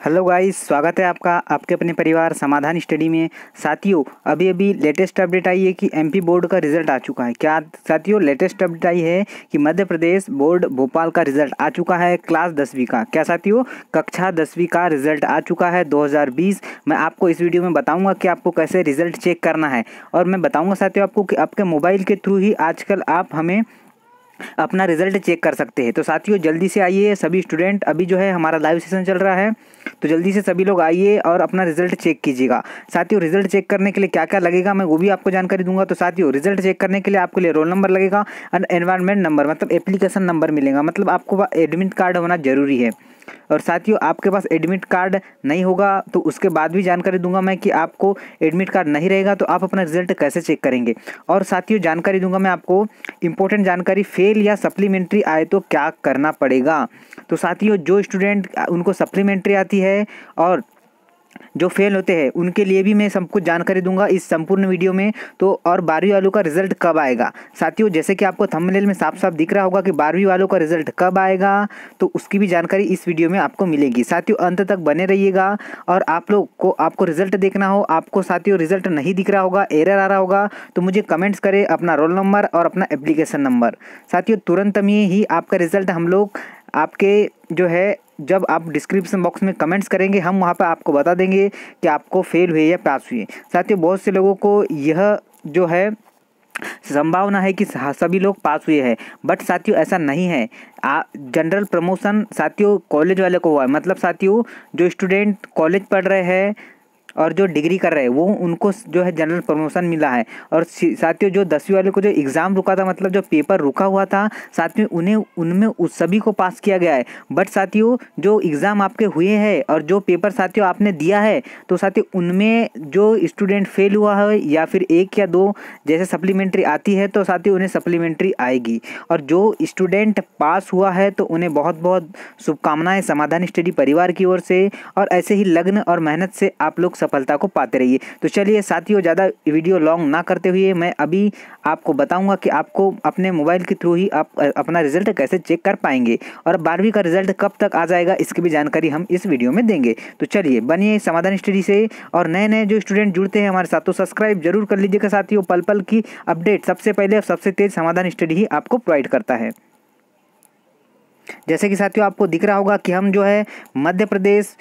Hello guys, स्वागत है आपका, आपके अपने परिवार समाधान स्टडी में। साथियों अभी अभी लेटेस्ट अपडेट आई है कि एमपी बोर्ड का रिज़ल्ट आ चुका है। क्या साथियों, लेटेस्ट अपडेट आई है कि मध्य प्रदेश बोर्ड भोपाल का रिज़ल्ट आ चुका है क्लास दसवीं का? क्या साथियों, कक्षा दसवीं का रिज़ल्ट आ चुका है 2020 मैं आपको इस वीडियो में बताऊँगा कि आपको कैसे रिज़ल्ट चेक करना है। और मैं बताऊँगा साथियों आपको कि आपके मोबाइल के थ्रू ही आजकल आप हमें अपना रिज़ल्ट चेक कर सकते हैं। तो साथियों, जल्दी से आइए, सभी स्टूडेंट, अभी जो है हमारा लाइव सेशन चल रहा है। तो जल्दी से सभी लोग आइए और अपना रिज़ल्ट चेक कीजिएगा। साथियों, रिज़ल्ट चेक करने के लिए क्या क्या लगेगा, मैं वो भी आपको जानकारी दूँगा। तो साथियों, रिज़ल्ट चेक करने के लिए आपके लिए रोल नंबर लगेगा और एनवायरमेंट नंबर मतलब एप्लीकेशन नंबर मिलेगा। मतलब आपको एडमिट कार्ड होना ज़रूरी है। और साथियों, आपके पास एडमिट कार्ड नहीं होगा तो उसके बाद भी जानकारी दूँगा मैं कि आपको एडमिट कार्ड नहीं रहेगा तो आप अपना रिज़ल्ट कैसे चेक करेंगे? और साथियों, जानकारी दूँगा मैं आपको इंपॉर्टेंट जानकारी फेल या सप्लीमेंट्री आए तो क्या करना पड़ेगा? तो साथियों, जो स्टूडेंट उनको सप्लीमेंट्री आती है, और जो फेल होते हैं, उनके लिए भी मैं सब कुछ जानकारी दूँगा इस संपूर्ण वीडियो में। तो और बारहवीं वालों का रिज़ल्ट कब आएगा? साथियों, जैसे कि आपको थंबनेल में साफ़ साफ़ दिख रहा होगा कि बारहवीं वालों का रिज़ल्ट कब आएगा तो उसकी भी जानकारी इस वीडियो में आपको मिलेगी। साथियों, अंत तक बने रहिएगा और आप लोग को, आपको रिज़ल्ट देखना हो, आपको साथियों रिज़ल्ट नहीं दिख रहा होगा एरर आ रहा होगा तो मुझे कमेंट्स करें अपना रोल नंबर और अपना एप्लीकेशन नंबर साथियों, तुरंत में ही आपका रिज़ल्ट हम लोग आपके जो है, जब आप डिस्क्रिप्शन बॉक्स में कमेंट्स करेंगे, हम वहाँ पर आपको बता देंगे कि आपको फेल हुए या पास हुए साथियों, बहुत से लोगों को यह जो है, संभावना है कि सभी लोग पास हुए हैं। बट साथियों, ऐसा नहीं है। जनरल प्रमोशन साथियों कॉलेज वाले को हुआ है। मतलब साथियों, जो स्टूडेंट कॉलेज पढ़ रहे हैं और जो डिग्री कर रहे हैं, वो उनको जो है जनरल प्रमोशन मिला है। और साथियों, जो दसवीं वाले को जो एग्ज़ाम रुका था मतलब जो पेपर रुका हुआ था साथ में उन्हें, उनमें उस सभी को पास किया गया है। बट साथियों, जो एग्ज़ाम आपके हुए हैं और जो पेपर साथियों आपने दिया है तो साथियों, उनमें जो स्टूडेंट फेल हुआ है या फिर एक या दो जैसे सप्लीमेंट्री आती है तो साथियों, उन्हें सप्लीमेंट्री आएगी। और जो स्टूडेंट पास हुआ है तो उन्हें बहुत बहुत शुभकामनाएँ, समाधान स्टडी परिवार की ओर से। और ऐसे ही लग्न और मेहनत से आप लोग सफलता को पाते रहिए। तो चलिए साथियों, ज़्यादा वीडियो लॉन्ग ना करते हुए मैं अभी आपको बताऊँगा कि आपको अपने मोबाइल के थ्रू ही आप अपना रिज़ल्ट कैसे चेक कर पाएँगे और बारहवीं का रिज़ल्ट कब तक आ जाएगा, इसकी भी जानकारी हम इस वीडियो में देंगे। तो चलिए, बनिए समाधान स्टडी से और नए नए जो स्टूडेंट जुड़ते हैं हमारे साथ तो सब्सक्राइब ज़रूर कर लीजिएगा साथियों। पल पल की अपडेट सबसे पहले सबसे तेज समाधान स्टडी ही आपको प्रोवाइड करता है। जैसे कि साथियों, आपको दिख रहा होगा कि हम जो है मध्य प्रदेश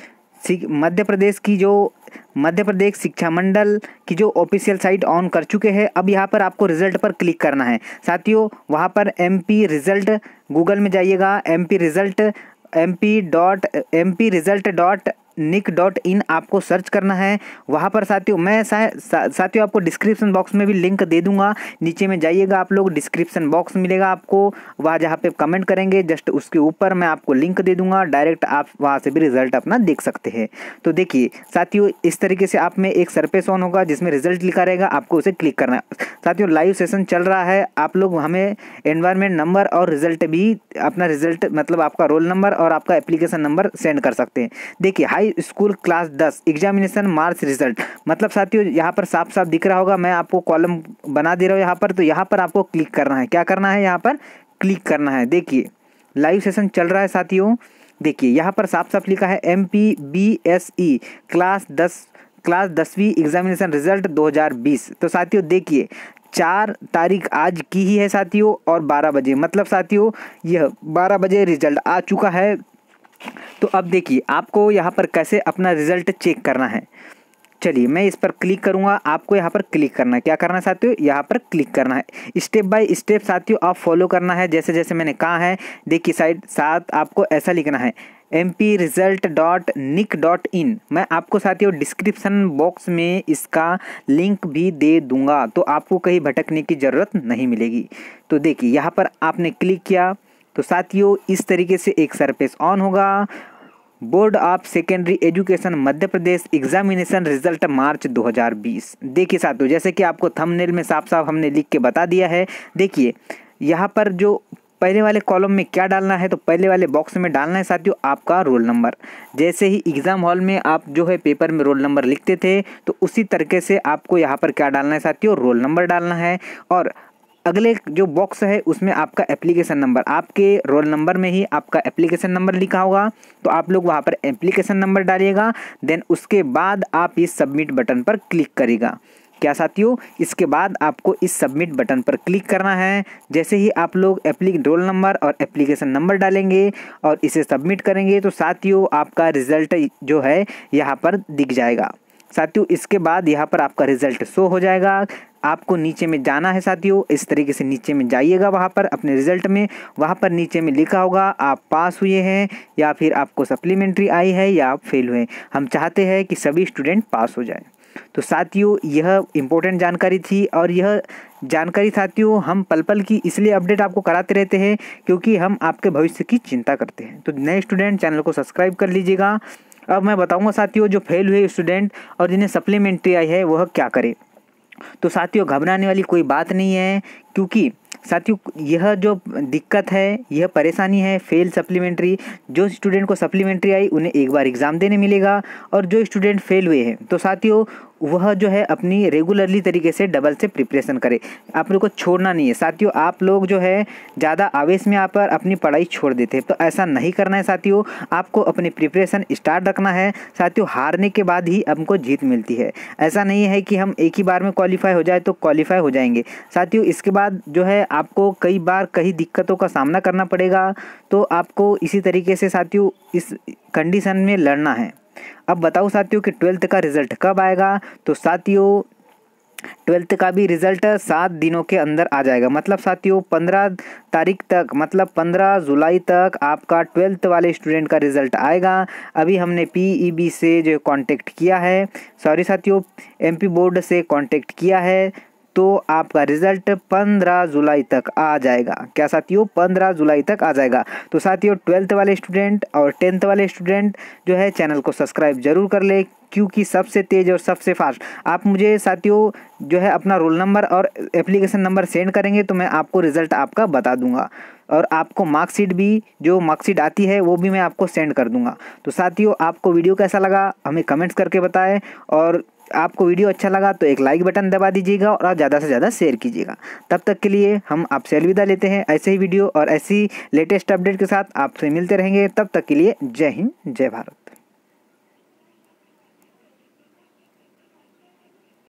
मध्य प्रदेश की जो, मध्य प्रदेश शिक्षा मंडल की जो ऑफिशियल साइट ऑन कर चुके हैं, अब यहाँ पर आपको रिज़ल्ट पर क्लिक करना है। साथियों, वहाँ पर एमपी रिज़ल्ट गूगल में जाइएगा MP result M P dot M P result dot nic dot in आपको सर्च करना है। वहाँ पर साथियों मैं सा, सा, साथियों आपको डिस्क्रिप्शन बॉक्स में भी लिंक दे दूँगा। नीचे में जाइएगा आप लोग डिस्क्रिप्शन बॉक्स मिलेगा आपको। वहाँ जहाँ पे कमेंट करेंगे जस्ट उसके ऊपर मैं आपको लिंक दे दूँगा। डायरेक्ट आप वहाँ से भी रिज़ल्ट अपना देख सकते हैं। तो देखिए साथियों इस तरीके से आप में एक सरपेस ऑन होगा जिसमें रिज़ल्ट लिखा रहेगा आपको उसे क्लिक करना है। साथियों लाइव सेशन चल रहा है। आप लोग हमें एनवायरमेंट नंबर और रिज़ल्ट भी अपना रिज़ल्ट मतलब आपका रोल नंबर और आपका एप्लीकेशन नंबर सेंड कर सकते हैं। देखिए हाई स्कूल क्लास दस एग्जामिनेशन मार्च रिज़ल्ट मतलब साथियों, यहाँ पर साफ़ साफ़ दिख रहा होगा, मैं आपको कॉलम बना दे रहा हूँ यहाँ पर तो यहाँ पर आपको क्लिक करना है। क्या करना है? यहाँ पर क्लिक करना है। देखिए लाइव सेशन चल रहा है साथियों। देखिए, यहाँ पर साफ़ साफ़ लिखा है M P B S E class दस क्लास दसवीं एग्जामिनेशन रिज़ल्ट 2020 तो साथियों, देखिए, चार तारीख आज की ही है साथियों, और बारह बजे। मतलब साथियों, यह बारह बजे रिज़ल्ट आ चुका है। तो अब देखिए, आपको यहाँ पर कैसे अपना रिज़ल्ट चेक करना है। चलिए, मैं इस पर क्लिक करूँगा, आपको यहाँ पर क्लिक करना है। क्या करना है साथियों? यहाँ पर क्लिक करना है। स्टेप बाय स्टेप साथियों, आप फॉलो करना है। जैसे जैसे मैंने कहा है, देखिए साइड साथ आपको ऐसा लिखना है M P result dot nic dot in मैं आपको साथियों डिस्क्रिप्शन बॉक्स में इसका लिंक भी दे दूँगा तो आपको कहीं भटकने की ज़रूरत नहीं मिलेगी। तो देखिए, यहाँ पर आपने क्लिक किया तो साथियों, इस तरीके से एक सरफेस ऑन होगा। Board of secondary education Madhya Pradesh examination result March 2020 देखिए साथियों, जैसे कि आपको थंबनेल में साफ़ साफ़ हमने लिख के बता दिया है, देखिए, यहाँ पर जो पहले वाले कॉलम में क्या डालना है तो पहले वाले बॉक्स में डालना है साथियों आपका रोल नंबर जैसे ही एग्ज़ाम हॉल में आप जो है पेपर में रोल नंबर लिखते थे तो उसी तरीके से आपको यहाँ पर क्या डालना है साथियों रोल नंबर डालना है। और अगले जो बॉक्स है, उसमें आपका एप्लीकेशन नंबर आपके रोल नंबर में ही आपका एप्लीकेशन नंबर लिखा होगा। तो आप लोग वहाँ पर एप्लीकेशन नंबर डालिएगा देन उसके बाद आप इस सबमिट बटन पर क्लिक करेगा क्या साथियों, इसके बाद आपको इस सबमिट बटन पर क्लिक करना है। जैसे ही आप लोग एप्लीक रोल नंबर और एप्लीकेशन नंबर डालेंगे और इसे सबमिट करेंगे तो साथियों, आपका रिज़ल्ट जो है, यहाँ पर दिख जाएगा। साथियों, इसके बाद यहाँ पर आपका रिज़ल्ट शो हो जाएगा। आपको नीचे में जाना है साथियों, इस तरीके से नीचे में जाइएगा वहाँ पर अपने रिज़ल्ट में। वहाँ पर नीचे में लिखा होगा, आप पास हुए हैं, या फिर आपको सप्लीमेंट्री आई है, या आप फेल हुए हम चाहते हैं कि सभी स्टूडेंट पास हो जाए। तो साथियों, यह इम्पोर्टेंट जानकारी थी और यह जानकारी साथियों, हम पल पल की इसलिए अपडेट आपको कराते रहते हैं, क्योंकि हम आपके भविष्य की चिंता करते हैं। तो नए स्टूडेंट चैनल को सब्सक्राइब कर लीजिएगा। अब मैं बताऊँगा साथियों, जो फेल हुए स्टूडेंट और जिन्हें सप्लीमेंट्री आई है, वह क्या करे? तो साथियों, घबराने वाली कोई बात नहीं है, क्योंकि साथियों, यह जो दिक्कत है, यह परेशानी है फेल सप्लीमेंट्री जो स्टूडेंट को सप्लीमेंट्री आई, उन्हें एक बार एग्ज़ाम देने मिलेगा और जो स्टूडेंट फेल हुए हैं। तो साथियों वह जो है अपनी रेगुलरली तरीके से डबल से प्रिपरेशन करे। आप लोग को छोड़ना नहीं है। साथियों, आप लोग जो है, ज़्यादा आवेश में आप अपनी पढ़ाई छोड़ देते हैं। तो ऐसा नहीं करना है साथियों। आपको अपनी प्रिपरेशन स्टार्ट रखना है। साथियों, हारने के बाद ही हमको जीत मिलती है। ऐसा नहीं है कि हम एक ही बार में क्वालिफाई हो जाए तो क्वालिफाई हो जाएँगे। साथियों, इसके बाद जो है आपको कई बार कई दिक्कतों का सामना करना पड़ेगा। तो आपको इसी तरीके से साथियों, इस कंडीशन में लड़ना है। अब बताओ साथियों कि ट्वेल्थ का रिज़ल्ट कब आएगा? तो साथियों, ट्वेल्थ का भी रिज़ल्ट सात दिनों के अंदर आ जाएगा। मतलब साथियों, पंद्रह तारीख तक मतलब पंद्रह जुलाई तक आपका ट्वेल्थ वाले स्टूडेंट का रिज़ल्ट आएगा। अभी हमने पीईबी से जो कांटेक्ट किया है सॉरी साथियों एमपी बोर्ड से कांटेक्ट किया है। तो आपका रिज़ल्ट पंद्रह जुलाई तक आ जाएगा। क्या साथियों, पंद्रह जुलाई तक आ जाएगा। तो साथियों ट्वेल्थ वाले स्टूडेंट और टेंथ वाले स्टूडेंट जो है चैनल को सब्सक्राइब ज़रूर कर ले, क्योंकि सबसे तेज़ और सबसे फास्ट आप मुझे साथियों, जो है, अपना रोल नंबर और एप्लीकेशन नंबर सेंड करेंगे तो मैं आपको रिज़ल्ट आपका बता दूँगा। और आपको मार्कशीट भी, जो मार्कशीट आती है, वो भी मैं आपको सेंड कर दूँगा। तो साथियों, आपको वीडियो कैसा लगा, हमें कमेंट्स करके बताएँ। और आपको वीडियो अच्छा लगा तो एक लाइक बटन दबा दीजिएगा और ज़्यादा से ज़्यादा शेयर कीजिएगा। तब तक के लिए हम आपसे अलविदा लेते हैं ऐसे ही वीडियो और ऐसी लेटेस्ट अपडेट के साथ आपसे मिलते रहेंगे। तब तक के लिए जय हिंद, जय भारत।